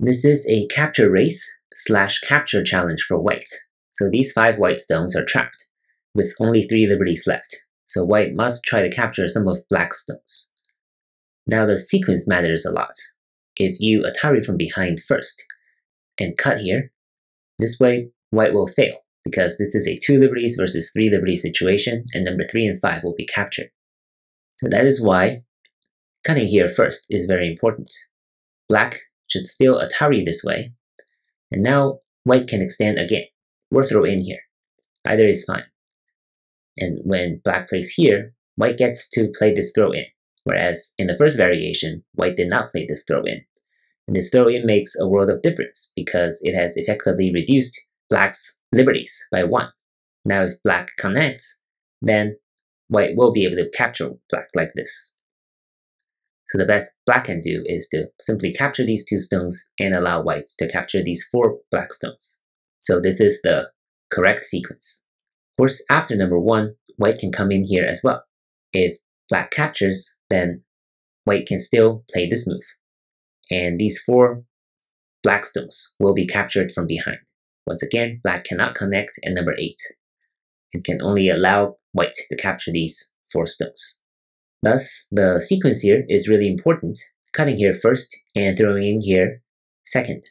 This is a capture race slash capture challenge for white. So these five white stones are trapped, with only three liberties left. So white must try to capture some of black's stones. Now the sequence matters a lot. If you Atari from behind first, and cut here, this way white will fail, because this is a two liberties versus three liberties situation, and number three and five will be captured. So that is why cutting here first is very important. Black should still Atari this way, and now white can extend again, or throw in here. Either is fine. And when black plays here, white gets to play this throw in, whereas in the first variation, white did not play this throw in. And this throw in makes a world of difference because it has effectively reduced black's liberties by one. Now if black connects, then white will be able to capture black like this. So the best black can do is to simply capture these two stones and allow white to capture these four black stones. So this is the correct sequence. Of course, after number one, white can come in here as well. If black captures, then white can still play this move. And these four black stones will be captured from behind. Once again, black cannot connect at number 8 and can only allow white to capture these four stones. Thus, the sequence here is really important, cutting here first and throwing in here second.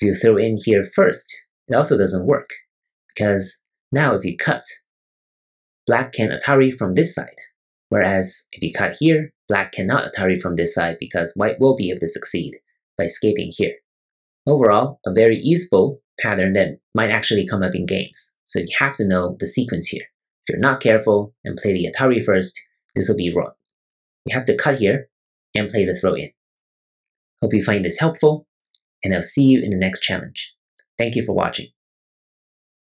If you throw in here first, it also doesn't work, because now if you cut, black can Atari from this side, whereas if you cut here, black cannot Atari from this side because white will be able to succeed by escaping here. Overall, a very useful pattern that might actually come up in games. So you have to know the sequence here. If you're not careful and play the Atari first, this will be wrong. You have to cut here and play the throw in. Hope you find this helpful, and I'll see you in the next challenge. Thank you for watching.